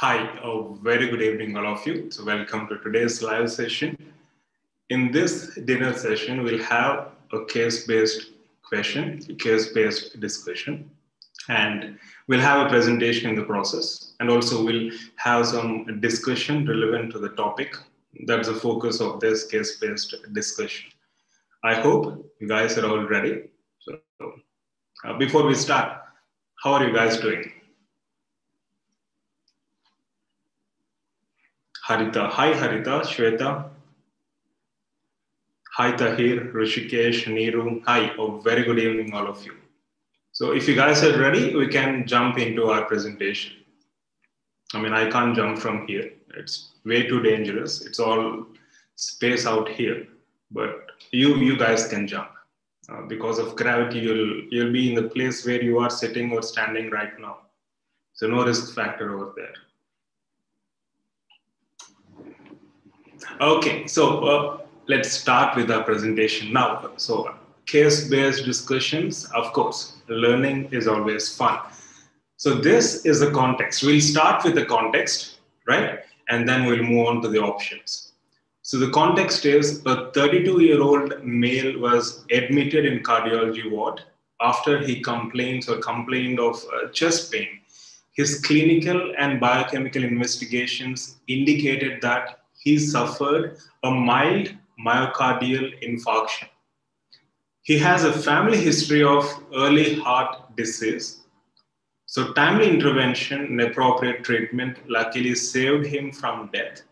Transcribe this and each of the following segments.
Hi, a very good evening, all of you. So, welcome to today's live session. In this dinner session, we'll have a case based question, case based discussion, and we'll have a presentation in the process. And also, we'll have some discussion relevant to the topic. That's the focus of this case based discussion. I hope you guys are all ready. So, uh, before we start, how are you guys doing? Harita. Hi, Harita. Shweta. Hi, Tahir, Rishikesh, Neeru. Hi. Oh, very good evening, all of you. So, if you guys are ready, we can jump into our presentation. I mean, I can't jump from here. It's way too dangerous. It's all space out here. But you, you guys can jump. Uh, because of gravity, you'll you'll be in the place where you are sitting or standing right now. So no risk factor over there. Okay, so uh, let's start with our presentation now. So case-based discussions, of course, learning is always fun. So this is the context. We'll start with the context, right? And then we'll move on to the options. So the context is a 32-year-old male was admitted in cardiology ward after he complains or complained of uh, chest pain. His clinical and biochemical investigations indicated that he suffered a mild myocardial infarction. He has a family history of early heart disease. So, timely intervention and appropriate treatment luckily saved him from death.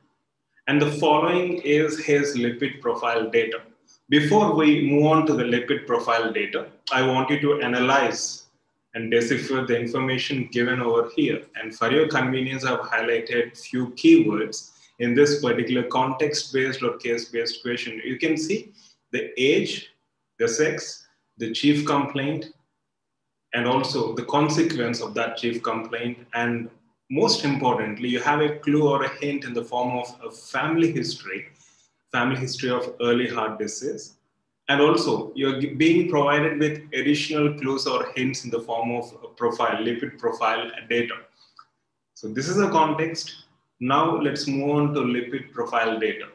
And the following is his lipid profile data. Before we move on to the lipid profile data, I want you to analyze and decipher the information given over here. And for your convenience, I've highlighted few keywords in this particular context-based or case-based question. You can see the age, the sex, the chief complaint, and also the consequence of that chief complaint. And most importantly, you have a clue or a hint in the form of a family history, family history of early heart disease. And also, you're being provided with additional clues or hints in the form of a profile, lipid profile data. So this is a context now let's move on to lipid profile data,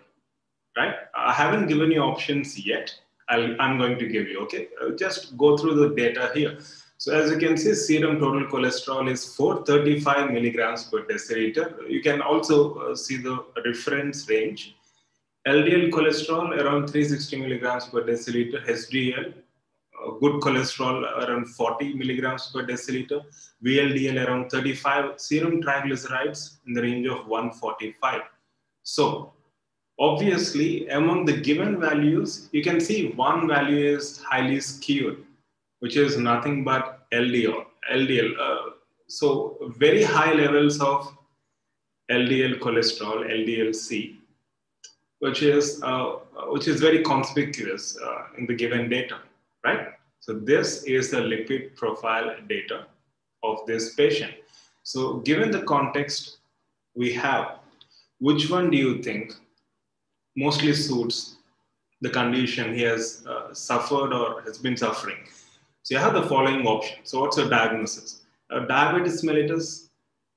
right? I haven't given you options yet. i am going to give you, okay? Just go through the data here. So as you can see, serum total cholesterol is 435 milligrams per deciliter. You can also uh, see the reference range. LDL cholesterol around 360 milligrams per deciliter, HDL good cholesterol around 40 milligrams per deciliter, VLDL around 35, serum triglycerides in the range of 145. So obviously among the given values, you can see one value is highly skewed, which is nothing but LDL. LDL. Uh, so very high levels of LDL cholesterol, LDLC, which is uh, which is very conspicuous uh, in the given data right? So this is the lipid profile data of this patient. So given the context we have, which one do you think mostly suits the condition he has uh, suffered or has been suffering? So you have the following options. So what's your diagnosis? Uh, diabetes mellitus,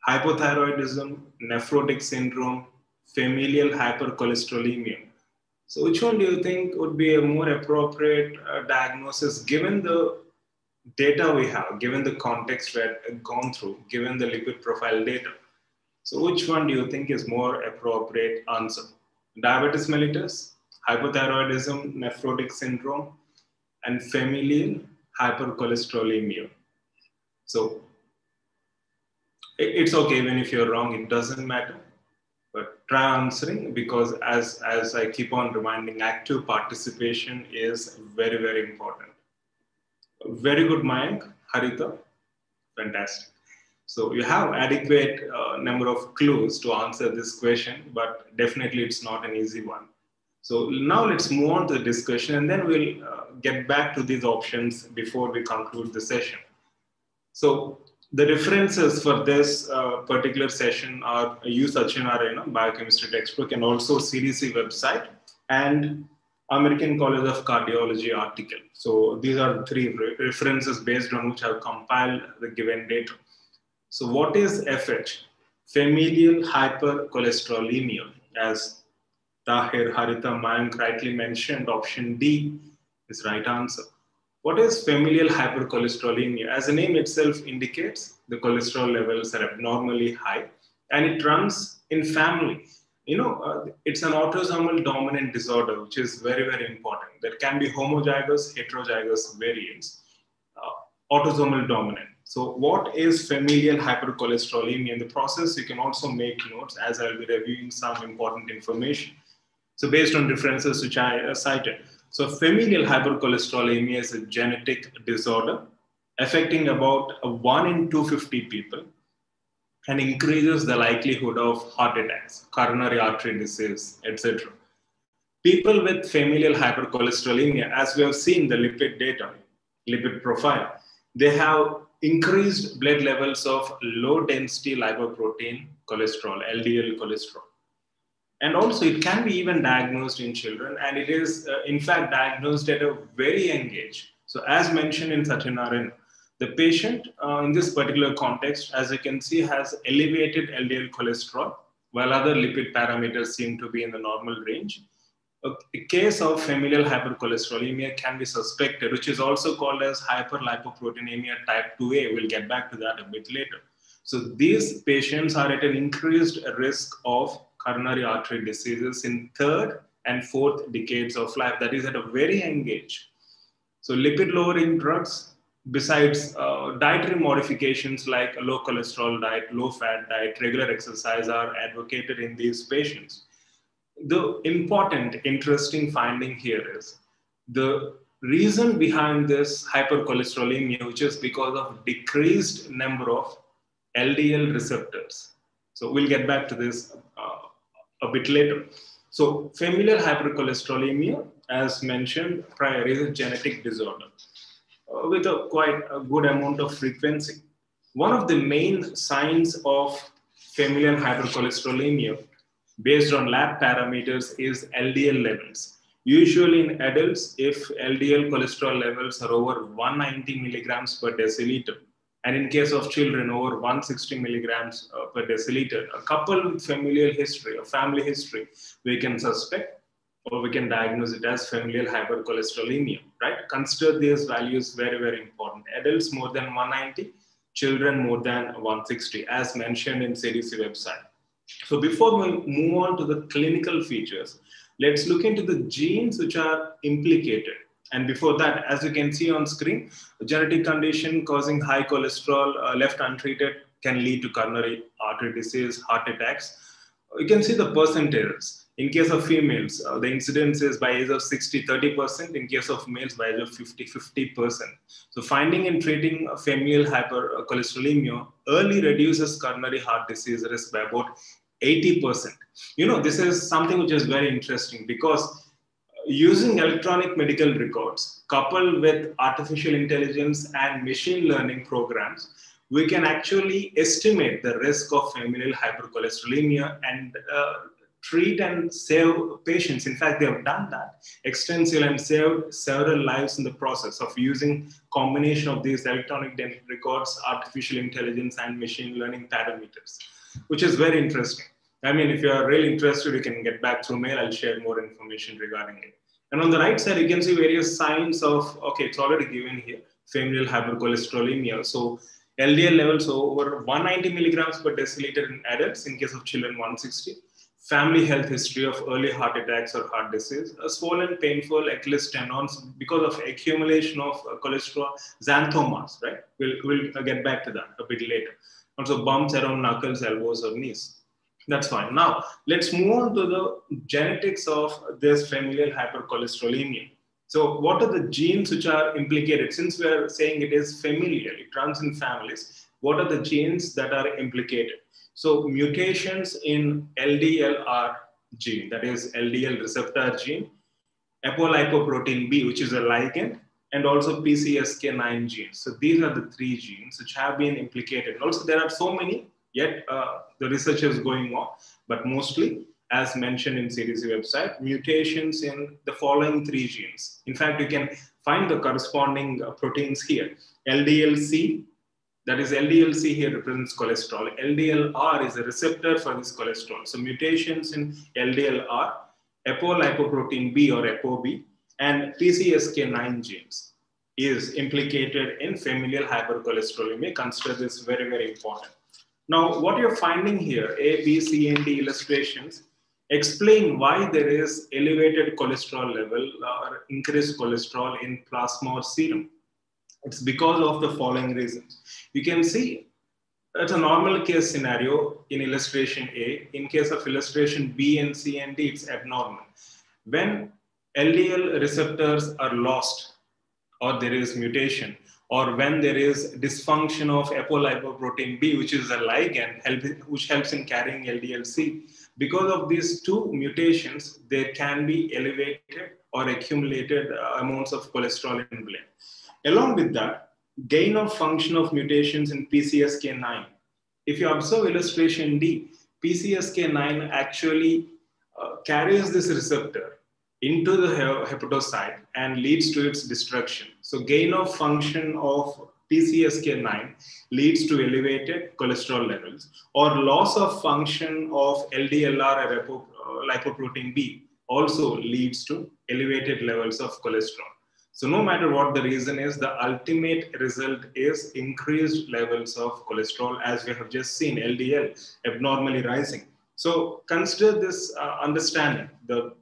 hypothyroidism, nephrotic syndrome, familial hypercholesterolemia, so, which one do you think would be a more appropriate uh, diagnosis given the data we have, given the context we have gone through, given the lipid profile data? So, which one do you think is more appropriate answer? Diabetes mellitus, hypothyroidism, nephrotic syndrome, and familial hypercholesterolemia. So, it's okay even if you're wrong, it doesn't matter answering because as as i keep on reminding active participation is very very important. Very good mayank. Harita fantastic. So you have adequate uh, number of clues to answer this question but definitely it's not an easy one. So now let's move on to the discussion and then we'll uh, get back to these options before we conclude the session. So the references for this uh, particular session are U. Satyanarayana, biochemistry textbook, and also CDC website and American College of Cardiology article. So these are the three re references based on which I've compiled the given data. So what is FH? familial hypercholesterolemia, as Tahir, Harita, Mayank rightly mentioned, option D is right answer. What is familial hypercholesterolemia? As the name itself indicates, the cholesterol levels are abnormally high and it runs in family. You know, uh, it's an autosomal dominant disorder, which is very, very important. There can be homozygous, heterozygous variants, uh, autosomal dominant. So what is familial hypercholesterolemia? In the process, you can also make notes as I'll be reviewing some important information. So based on references which I cited. So familial hypercholesterolemia is a genetic disorder affecting about uh, 1 in 250 people and increases the likelihood of heart attacks, coronary artery disease, etc. People with familial hypercholesterolemia, as we have seen the lipid data, lipid profile, they have increased blood levels of low density lipoprotein cholesterol, LDL cholesterol. And also, it can be even diagnosed in children, and it is, uh, in fact, diagnosed at a very young age. So, as mentioned in Satyanarayana, the patient uh, in this particular context, as you can see, has elevated LDL cholesterol, while other lipid parameters seem to be in the normal range. A, a case of familial hypercholesterolemia can be suspected, which is also called as hyperlipoproteinemia type 2A. We'll get back to that a bit later. So these patients are at an increased risk of coronary artery diseases in third and fourth decades of life. That is at a very young age. So lipid lowering drugs, besides uh, dietary modifications like a low cholesterol diet, low fat diet, regular exercise are advocated in these patients. The important, interesting finding here is the reason behind this hypercholesterolemia, which is because of decreased number of LDL receptors. So we'll get back to this uh, a bit later. So familial hypercholesterolemia, as mentioned prior, is a genetic disorder uh, with a quite a good amount of frequency. One of the main signs of familial hypercholesterolemia based on lab parameters is LDL levels. Usually in adults, if LDL cholesterol levels are over 190 milligrams per deciliter, and in case of children over 160 milligrams uh, per deciliter, a couple with familial history or family history, we can suspect or we can diagnose it as familial hypercholesterolemia, right? Consider these values very, very important. Adults more than 190, children more than 160, as mentioned in CDC website. So before we move on to the clinical features, let's look into the genes which are implicated and before that, as you can see on screen, a genetic condition causing high cholesterol uh, left untreated can lead to coronary artery disease, heart attacks. You can see the percentages. In case of females, uh, the incidence is by age of 60, 30%. In case of males, by age of 50, 50%. So finding and treating familial hypercholesterolemia early reduces coronary heart disease risk by about 80%. You know, this is something which is very interesting because using electronic medical records coupled with artificial intelligence and machine learning programs, we can actually estimate the risk of familial hypercholesterolemia and uh, treat and save patients. In fact, they have done that extensively and saved several lives in the process of using combination of these electronic records, artificial intelligence, and machine learning parameters, which is very interesting. I mean, if you are really interested, you can get back through mail. I'll share more information regarding it. And on the right side, you can see various signs of, okay, it's already given here, familial hypercholesterolemia. So LDL levels over 190 milligrams per deciliter in adults, in case of children 160. Family health history of early heart attacks or heart disease, a swollen, painful Achilles tendons because of accumulation of uh, cholesterol, xanthomas, right? We'll, we'll get back to that a bit later. Also bumps around knuckles, elbows, or knees. That's fine. Now, let's move on to the genetics of this familial hypercholesterolemia. So, what are the genes which are implicated? Since we are saying it is familial, it runs in families, what are the genes that are implicated? So, mutations in LDLR gene, that is LDL receptor gene, apolipoprotein B, which is a ligand, and also PCSK9 genes. So, these are the three genes which have been implicated. Also, there are so many Yet uh, the research is going on, but mostly, as mentioned in CDC website, mutations in the following three genes. In fact, you can find the corresponding uh, proteins here. LDLC, That is LDLC here represents cholesterol. LDLR is a receptor for this cholesterol. So mutations in LDLR, apolipoprotein B or ApoB, and PCSK9 genes is implicated in familial hypercholesterolemia. Consider this very, very important. Now, what you're finding here, A, B, C, and D illustrations explain why there is elevated cholesterol level or increased cholesterol in plasma or serum. It's because of the following reasons. You can see it's a normal case scenario in illustration A. In case of illustration B and C and D, it's abnormal. When LDL receptors are lost or there is mutation, or when there is dysfunction of apolipoprotein B, which is a ligand help, which helps in carrying LDLC. Because of these two mutations, there can be elevated or accumulated uh, amounts of cholesterol in blood. Along with that, gain of function of mutations in PCSK9. If you observe illustration D, PCSK9 actually uh, carries this receptor into the hepatocyte and leads to its destruction. So gain of function of PCSK9 leads to elevated cholesterol levels or loss of function of LDLR or uh, lipoprotein B also leads to elevated levels of cholesterol. So no matter what the reason is, the ultimate result is increased levels of cholesterol as we have just seen LDL abnormally rising. So consider this uh, understanding. The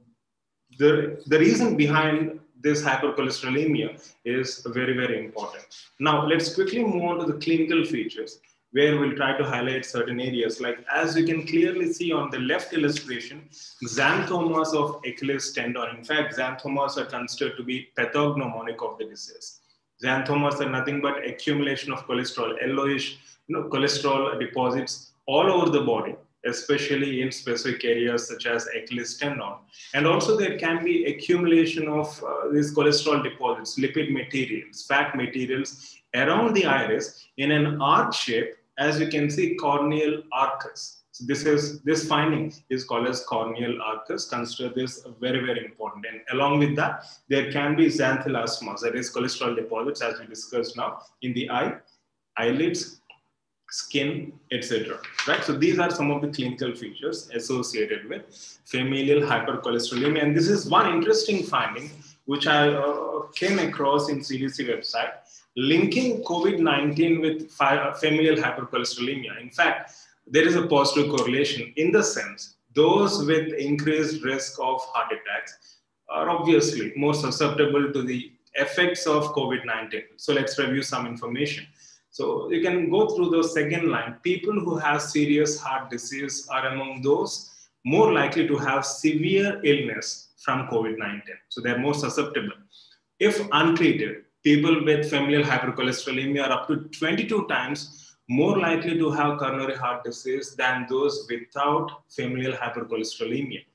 the, the reason behind this hypercholesterolemia is very, very important. Now, let's quickly move on to the clinical features where we'll try to highlight certain areas. Like as you can clearly see on the left illustration, xanthomas of Achilles tendon. In fact, xanthomas are considered to be pathognomonic of the disease. Xanthomas are nothing but accumulation of cholesterol, yellowish you know, cholesterol deposits all over the body especially in specific areas such as Achilles tendon. And also there can be accumulation of uh, these cholesterol deposits, lipid materials, fat materials around the iris in an arch shape, as you can see, corneal arcus. So this is this finding is called as corneal arcus. Consider this very very important. And along with that, there can be xanthelasmas, that is cholesterol deposits, as we discussed now in the eye, eyelids, skin, etc. Right. So these are some of the clinical features associated with familial hypercholesterolemia. And this is one interesting finding which I uh, came across in CDC website, linking COVID-19 with familial hypercholesterolemia. In fact, there is a positive correlation in the sense those with increased risk of heart attacks are obviously more susceptible to the effects of COVID-19. So let's review some information. So you can go through the second line. People who have serious heart disease are among those more likely to have severe illness from COVID-19. So they're more susceptible. If untreated, people with familial hypercholesterolemia are up to 22 times more likely to have coronary heart disease than those without familial hypercholesterolemia.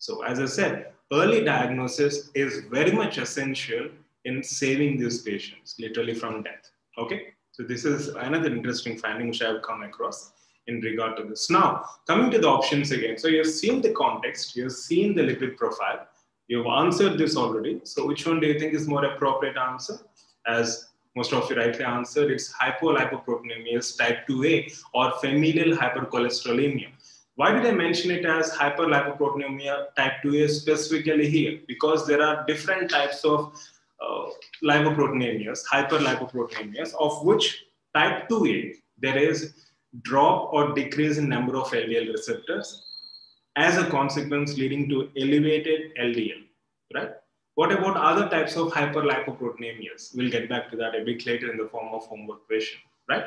So as I said, early diagnosis is very much essential in saving these patients, literally from death. Okay. So this is another interesting finding which I have come across in regard to this. Now, coming to the options again. So you've seen the context, you've seen the lipid profile, you've answered this already. So which one do you think is more appropriate answer? As most of you rightly answered, it's hypolipoproteinemia type 2A or familial hypercholesterolemia. Why did I mention it as hyperlipoproteinemia type 2A specifically here? Because there are different types of uh, lipoproteinemias, hyperlipoproteinemias, of which type 2A, there is drop or decrease in number of LDL receptors as a consequence leading to elevated LDL, right? What about other types of hyperlipoproteinemias? We'll get back to that a bit later in the form of homework question, right?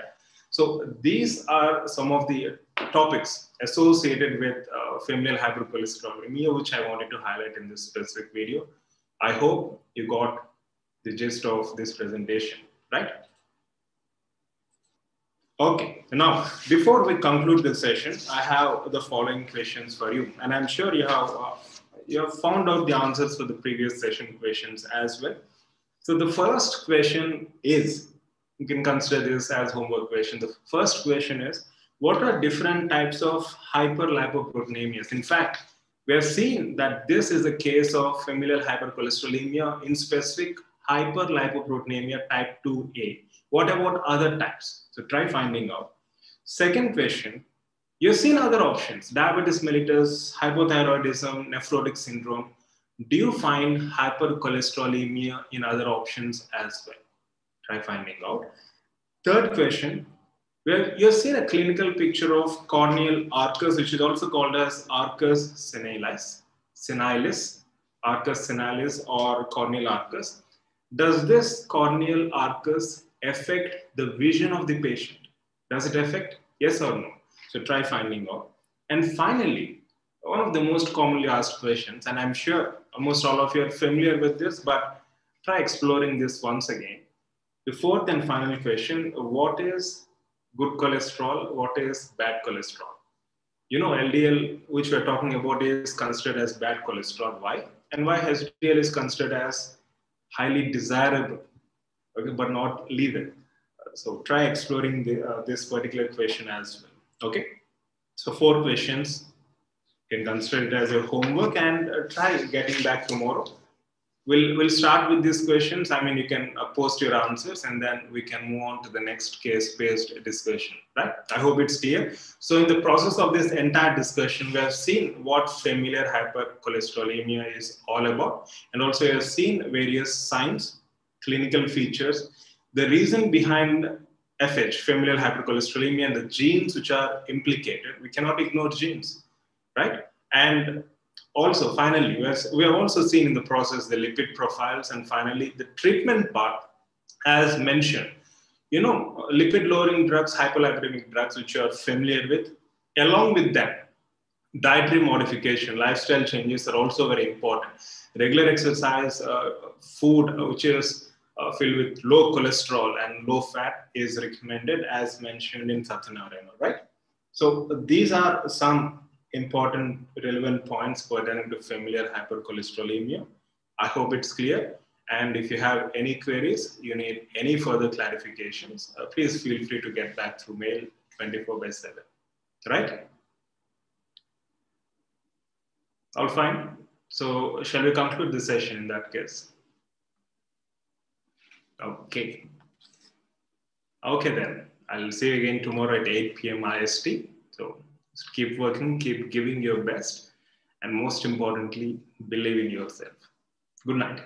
So these are some of the topics associated with uh, familial hypercholesterolemia, which I wanted to highlight in this specific video. I hope you got the gist of this presentation, right? Okay, now before we conclude this session, I have the following questions for you, and I'm sure you have uh, you have found out the answers for the previous session questions as well. So the first question is, you can consider this as homework question. The first question is, what are different types of hyperlipoproteinemias? In fact, we have seen that this is a case of familial hypercholesterolemia in specific hyperlipoproteinemia type 2A. What about other types? So try finding out. Second question, you've seen other options, diabetes mellitus, hypothyroidism, nephrotic syndrome. Do you find hypercholesterolemia in other options as well? Try finding out. Third question, well, you've seen a clinical picture of corneal arcus, which is also called as arcus senilis, senilis, arcus senilis or corneal arcus. Does this corneal arcus affect the vision of the patient? Does it affect? Yes or no? So try finding out. And finally, one of the most commonly asked questions, and I'm sure almost all of you are familiar with this, but try exploring this once again. The fourth and final question, what is good cholesterol? What is bad cholesterol? You know, LDL, which we're talking about, is considered as bad cholesterol. Why? And why HDL is considered as highly desirable, okay, but not legal. So try exploring the, uh, this particular question as well. Okay. So four questions. You can consider it as your homework and uh, try getting back tomorrow. We'll, we'll start with these questions. I mean, you can uh, post your answers and then we can move on to the next case-based discussion, right? I hope it's clear. So in the process of this entire discussion, we have seen what familial hypercholesterolemia is all about. And also we have seen various signs, clinical features, the reason behind FH, familial hypercholesterolemia, and the genes which are implicated, we cannot ignore genes, right? And also, finally, we have also seen in the process the lipid profiles, and finally, the treatment part, as mentioned. You know, lipid lowering drugs, hypolipidemic drugs, which you are familiar with, along with that, dietary modification, lifestyle changes are also very important. Regular exercise, uh, food, which is uh, filled with low cholesterol and low fat is recommended as mentioned in Satyanarayana, right? So these are some important relevant points pertaining to familial hypercholesterolemia. I hope it's clear. And if you have any queries, you need any further clarifications, uh, please feel free to get back through mail 24 by 7, right? All fine. So shall we conclude the session in that case? Okay. Okay then. I'll see you again tomorrow at 8 p.m. IST. So keep working, keep giving your best, and most importantly, believe in yourself. Good night.